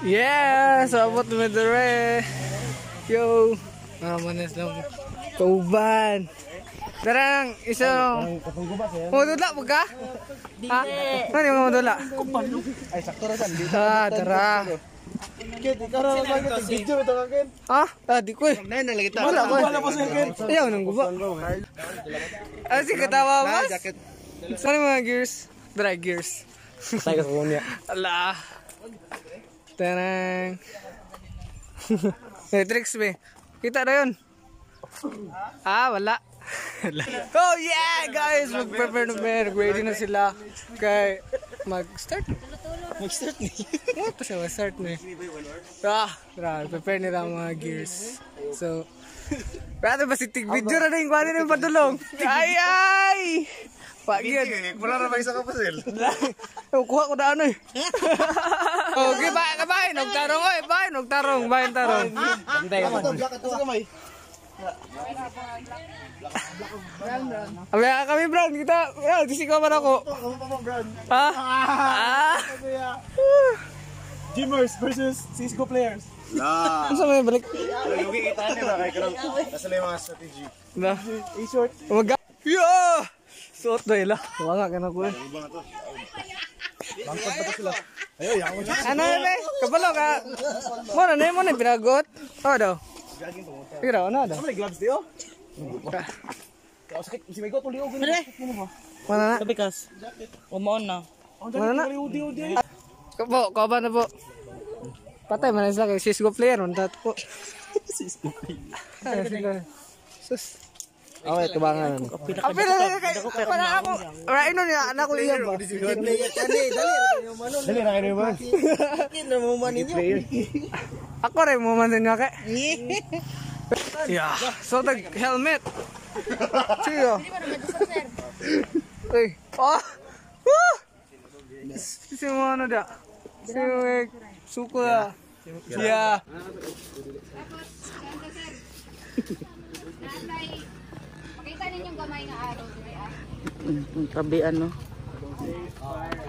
Yeah! Sabot mo dere. Yo! Ah, manas lang. Kauban. Darang, isang... Mo dula mo ka? Ha? Ano yung mo dula? Ay, sakto ra dyan. Ah, tara. Kit, ikaw na lang video ito kakin. Ha? Ah, di ko. Nay, nalagita. Wala ko. Wala pa sa kin. Ayaw nang guba. Ah, si katawa mas? Saan mga gears? Dry gears. Ka kunya. Ala. Tarang. eh, tricks be. Kita na yun. Ah, wala. oh yeah, guys! Mag-prepare na ba? Ready na sila. Kay mag-start. Mag-start ni. Ano to siya? Mag-start na. Ah, tara. Prepare nila ang mga gears. So, Pero ba si tig video na rin? Kuha na yung padulong. Ay, ay! Pag yun. Wala na ba isa ka pa sel? Oh, kuha ko na ano eh. okay, ba, bahay, nagtarong oy, bahay, nagtarong, bahay, tarong. Antay ka. Black ito kamay. Abi kami Brad, kita, ya, disiko man ako. Mo. Ha? Ah. Gymmers versus Cisco players. Ah, Ano sa may balik? yung kita niyo na kay Karol. Nasa mga strategy. Na. A-short. Umaga. Yo! Suot na ila. Wala ka na ko eh. Bangkod pa to sila. Ayo, yaw mo siya. Ano na be? Kabalo ka. Mo na nemo na pinagot. Oh daw. Pira ano daw? May gloves diyo. Kaya sakit si Mego tuloy gani. Mana na? Sabikas. Umaon na. Wala na. Kabo, kaba na po. Patay man sila kay Cisco player on tat po. Cisco player. Sus. Oh, ito ba nga ano? Apil na para ako. Anak ko iya ba. Dali na kayo ba? Ako rin mo man din nga kay. Yeah, so the helmet. Chiyo. Uy. Oh. Woo! Si mo ano da? Si mo suko da. Yeah. Makita ninyo yung gamay na araw dire ah. Tabi ano.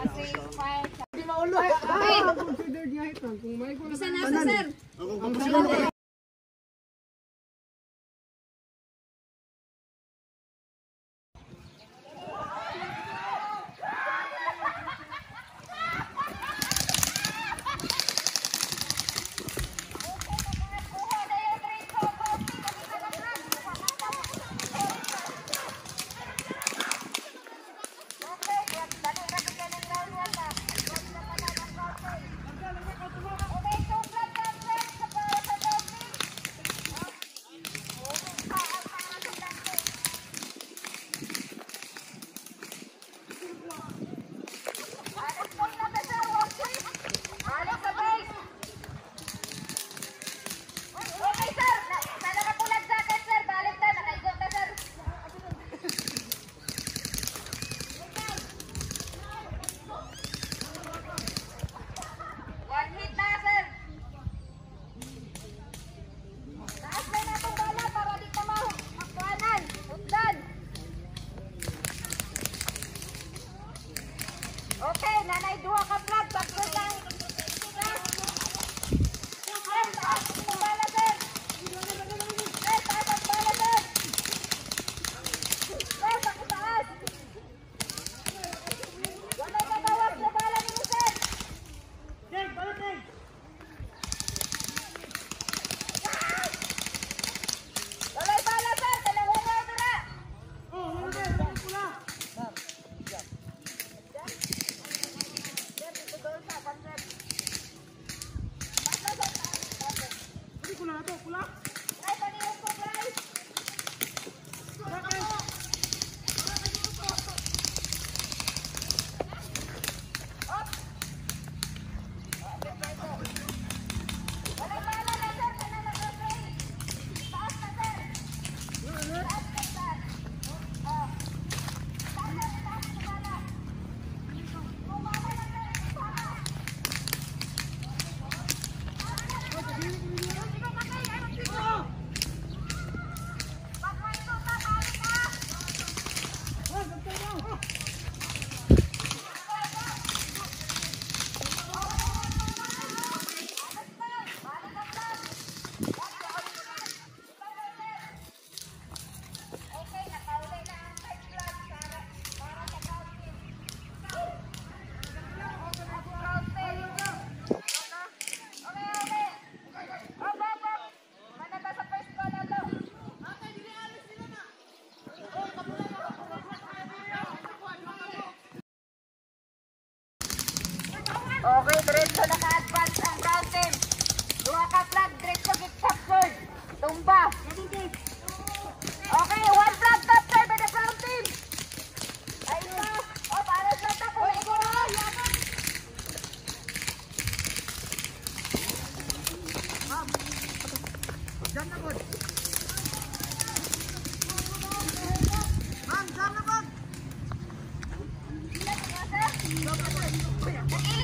Kasi file sa... Di maulo. Ay! Bisa na sa sir. Okay, diretso naka-advance ang ground team. Duha ka flag, diretso git captured. Tumba. Okay, one flag captured by the ground team. Ay, no. Oh, o, para sa tako. Uy, guro, yaman. Ma'am, dyan na good. Ma'am, dyan na good. Dyan na good.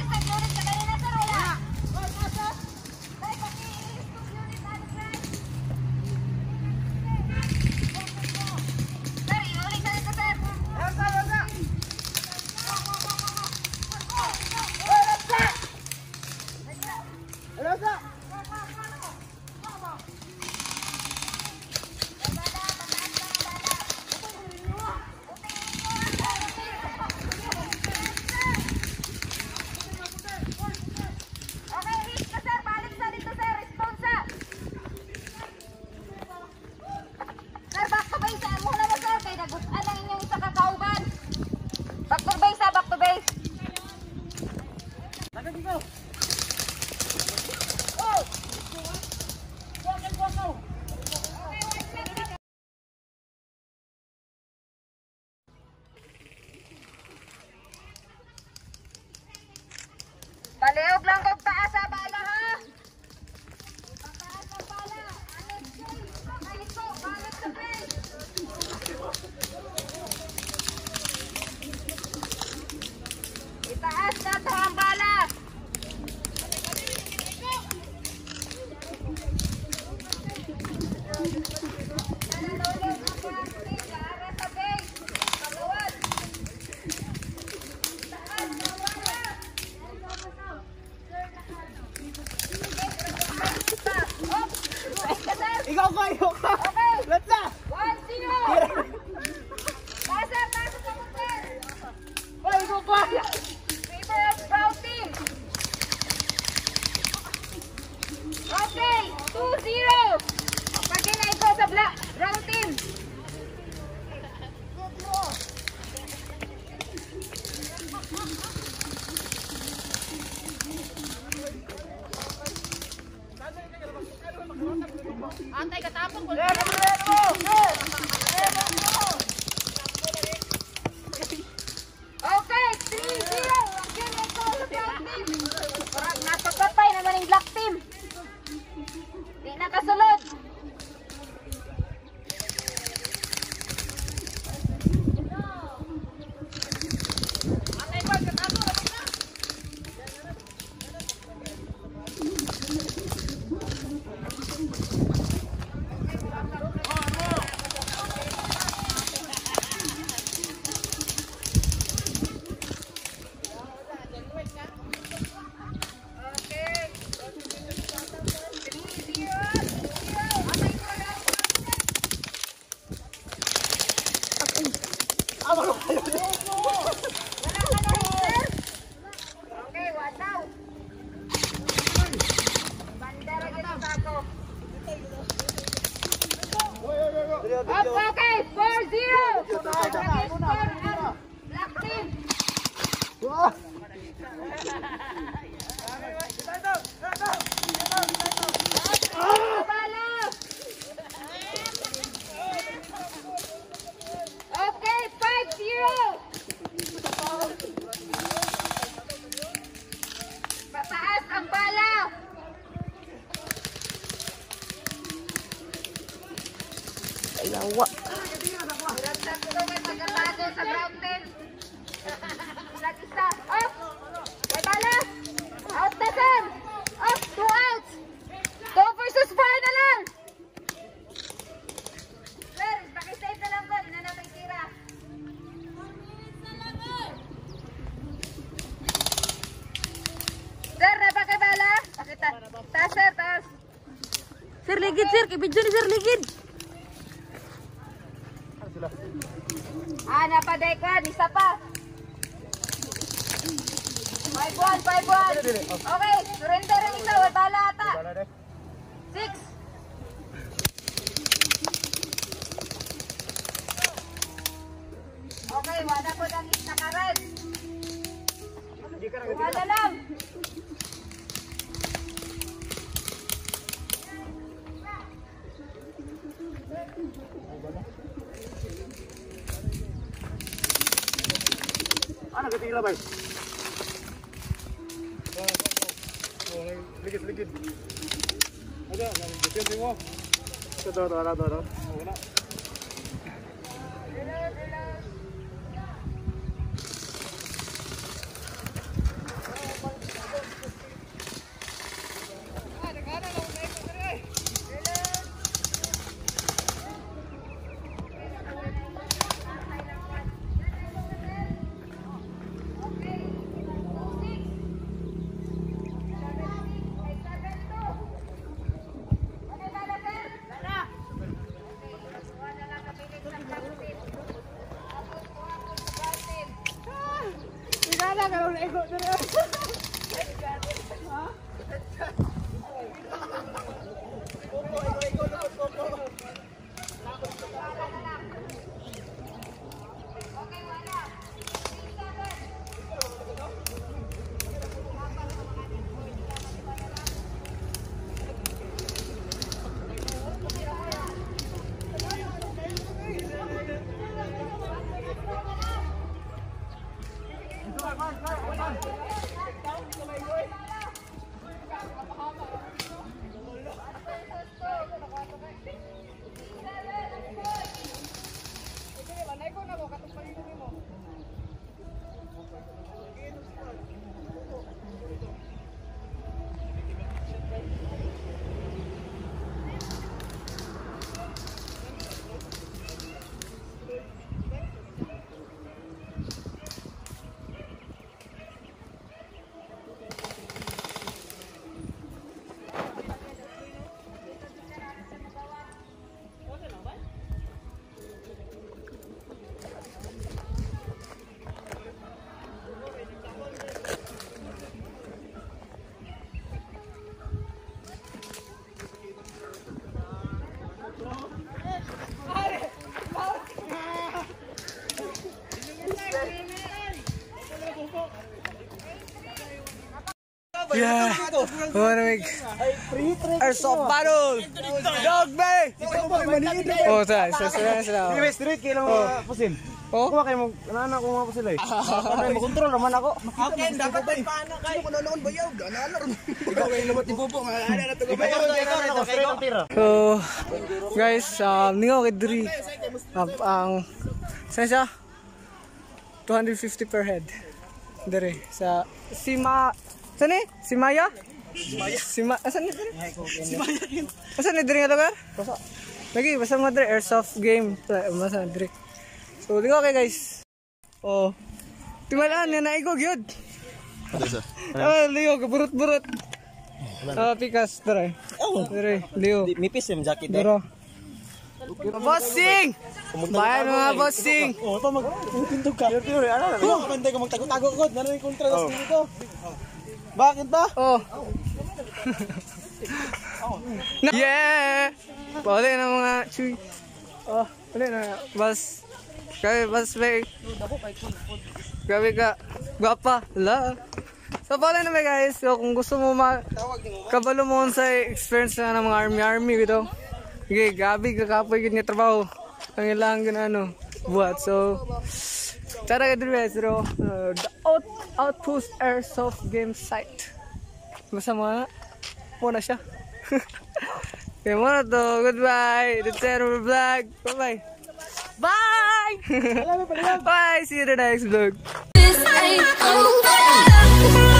ligid sir, kay video ni sir ligid. Ah, napaday ka, isa pa. 5-1, 5-1. Okay, surrender ang isa, wala ata. 6. Okay, wala po isa. Wala lang. Mana ketila, Bay? Ligid, ligid. Ada, ada. Ada, ada. Ada, ada. Ada, ada. Ito, ito. Yeah. Maramig. Airsoft battle. Dog bay. Oh. Sa sa sa. Sige, straight kayo lang mga pusil. Oh. Kuha kayo, mag- nana ko mga pusil eh. Ano, makontrol naman ako. Okay, dapat ba paano kayo? Sino ko nanoon ba yaw? Ganaan na rin. Ikaw kayo lumot ni Pupo. Mga ano na ang tira. So, guys, um, ningaw kay Dri. Um, ang, saan siya? 250 per head. Dre, sa, si Ma, saan eh? Si Maya? Si Ma, asan ni? Si Maya yun. Asan ni Dre nga lugar? Basta. Lagi, basta mo Dre, airsoft game. Basta Dre. So, ningaw kay guys. Oh. Timalaan, yan na igog yun. Ah, Leo, burot-burot. Ah, pikas, Dre. Dre, Leo. Nipis yung jacket eh. Duro. Bossing! Bayan mga bossing! Oh, ito mag... Pintog ka. Pero, pero, ano na? Oh, kapantay ka magtago-tago ko. Ano yung kontra sa dito? Bakit ba? Oh. yeah! Pwede na mga chuy. Oh, pwede na. Bas. Grabe, bas bay. Grabe ka. Gwapa. La. So, pwede na ba guys? So, kung gusto mo ma... Kabalo mo sa experience na ng mga army-army ito. Okay, gabi kakapoy yun nga trabaho. Ang ilang ano, buhat. So, tara ka din guys, bro. Uh, the out, Outpost Airsoft Game Site. Basta mo na. Muna siya. okay, muna to. Goodbye. The Terror Vlog. Bye-bye. Bye! Bye! See you in the next vlog. This ain't over.